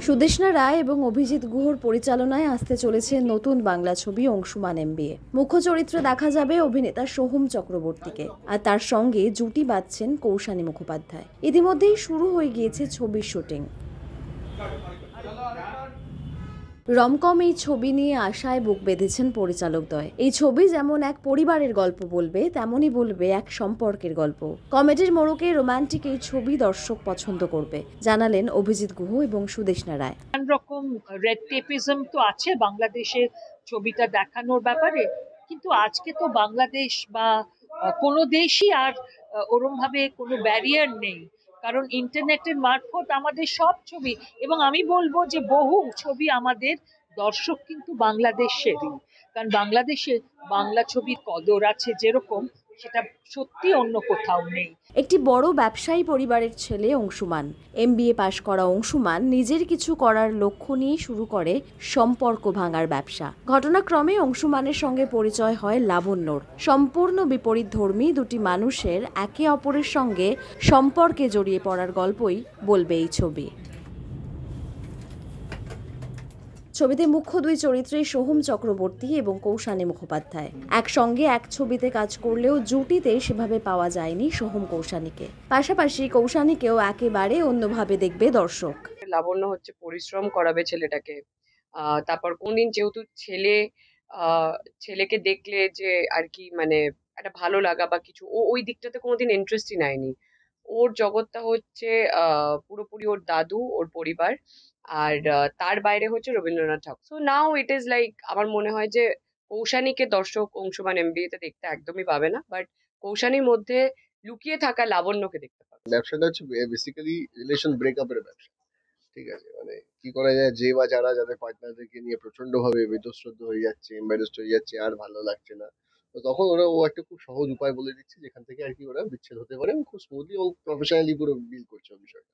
সুদেষ্ণা রায় এবং অভিজিৎ গুহর পরিচালনায় আসতে চলেছে নতুন বাংলা ছবি অংশুমান এম এমবিএ। মুখ্য চরিত্রে দেখা যাবে অভিনেতা সোহম চক্রবর্তীকে, আর তার সঙ্গে জুটি বাঁধছেন কৌশানী মুখোপাধ্যায়। ইতিমধ্যেই শুরু হয়ে গিয়েছে ছবির শুটিং। রমকম এই ছবি নিয়ে আশায় বুক বেঁধেছেন পরিচালকদ্বয় এই ছবি যেমন এক পরিবারের গল্প বলবে, তেমনই বলবে এক সম্পর্কের গল্প। কমেডির মোড়কে রোমান্টিক এই ছবি দর্শক পছন্দ করবে, জানালেন অভিজিৎ গুহ এবং সুদেষ্ণা রায়। রকম রেড টেপিজম তো আছে বাংলাদেশে ছবিটা দেখানোর ব্যাপারে, কিন্তু আজকে তো বাংলাদেশ বা কোনো দেশই আর ওরম ভাবে কোনো ব্যারিয়ার নেই। কারণ ইন্টারনেটের মারফত আমাদের সব ছবি, এবং আমি বলব যে বহু ছবি আমাদের দর্শক কিন্তু বাংলাদেশেরই। কারণ বাংলাদেশে বাংলা ছবির কদর আছে যেরকম সেটা সত্যি অন্য কোথাও নেই। একটি বড় ব্যবসায়ী পরিবারের ছেলে অংশুমান। এমবিএ পাশ করা অংশুমান নিজের কিছু করার লক্ষ্য নিয়ে শুরু করে সম্পর্ক ভাঙার ব্যবসা। ঘটনাক্রমে অংশুমানের সঙ্গে পরিচয় হয় লাবণ্যর। সম্পূর্ণ বিপরীত ধর্মী দুটি মানুষের একে অপরের সঙ্গে সম্পর্কে জড়িয়ে পড়ার গল্পই বলবে এই ছবি। ছবিতে মুখ্য দুই চরিত্রে সোহম চক্রবর্তী এবং কৌশানী মুখোপাধ্যায়। একসঙ্গে এক ছবিতে কাজ করলেও জুটিতে সেভাবে পাওয়া যায়নি সোহম কৌশানীকে। পাশাপাশি কৌশানীকেও একেবারে অন্যভাবে দেখবে দর্শক। লাবণ্য হচ্ছে পরিশ্রম করাবে ছেলেটাকে। তারপর কোনদিন যেহেতু ছেলে ছেলেকে দেখলে যে আর কি মানে একটা ভালো লাগা বা কিছু, ও ওই দিকটাতে কোনোদিন ইন্টারেস্টই নেয়নি। ওর জগৎটা হচ্ছে পুরোপুরি ওর দাদু, ওর পরিবার, আর তার বাইরে হচ্ছে Rabindranath Tagore. So now it is like আমার মনে হয় যে কৌশানীকে দর্শক অংশমান এমবিএ তে দেখতে একদমই পাবে না বাট কৌশানীর মধ্যে লুকিয়ে থাকা লাবণ্যকে দেখতে পাবে। ব্যবসাটা হচ্ছে বেসিক্যালি রিলেশন ব্রেকআপের ব্যবসা। ঠিক আছে মানে কি করা যায়, যে বা যারা যাদের পার্টনারদেরকে নিয়ে প্রচণ্ড ভাবে বেদস্রদ্ধ হয়ে যাচ্ছে এম্বারেসড হয়ে যাচ্ছে, আর ভালো লাগছে না। তো তখন ওরা ও একটা খুব সহজ উপায় বলে দিচ্ছে, যেখান থেকে আর কি ওরা বিচ্ছেদ হতে পারে এবং খুব স্মুথলি এবং প্রফেশনালি পুরো ডিল করছে বিষয়টা।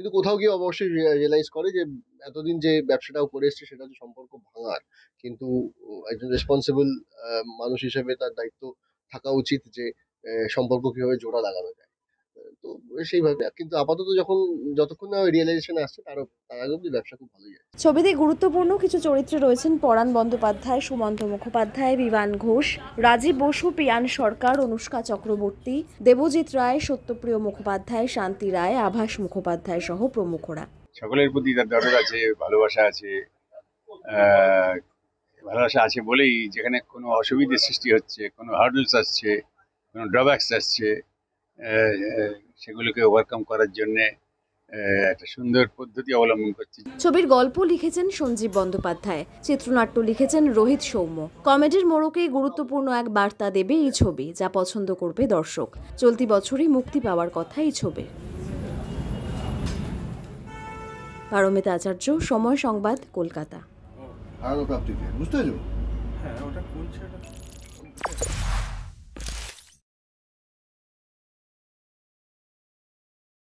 কিন্তু কোথাও গিয়ে অবশ্যই রিয়েলাইজ করে যে এতদিন যে ব্যবসাটাও করে এসছে সেটা হচ্ছে সম্পর্ক ভাঙার। কিন্তু একজন রেসপন্সিবল মানুষ হিসেবে তার দায়িত্ব থাকা উচিত যে সম্পর্ক কীভাবে জোড়া লাগানো যায়। তো সেইভাবে। কিন্তু আপাতত যখন যতক্ষণ না রিয়েলাইজেশন আসছে তার তার আগে অব্দি ব্যবসা খুব ভালো আছে ছবিতে গুরুত্বপূর্ণ কিছু চরিত্রে রয়েছেন পরাণ বন্দ্যোপাধ্যায় সুমন্ত মুখোপাধ্যায় বিমান ঘোষ রাজীব বসু পিয়ান সরকার অনুষ্কা চক্রবর্তী দেবজিৎ রায় সত্যপ্রিয় মুখোপাধ্যায় শান্তি রায় আভাস মুখোপাধ্যায় সহ প্রমুখরা। সকলের প্রতি তার দরদ আছে ভালোবাসা আছে আহ, ভালোবাসা আছে বলেই যেখানে কোনো অসুবিধের সৃষ্টি হচ্ছে কোনো হার্ডলস আসছে কোনো ড্রব্যাকস আসছে সেগুলোকে ওভারকাম করার জন্যে একটা সুন্দর পদ্ধতি অবলম্বন করছে। ছবির গল্প লিখেছেন সঞ্জীব বন্দ্যোপাধ্যায় চিত্রনাট্য লিখেছেন রোহিত সৌম্য। কমেডির মোড়কেই গুরুত্বপূর্ণ এক বার্তা দেবে এই ছবি যা পছন্দ করবে দর্শক। চলতি বছরই মুক্তি পাওয়ার কথা এই ছবির। পারমিতা আচার্য সময় সংবাদ কলকাতা। বুঝতে হ্যাঁ ওটা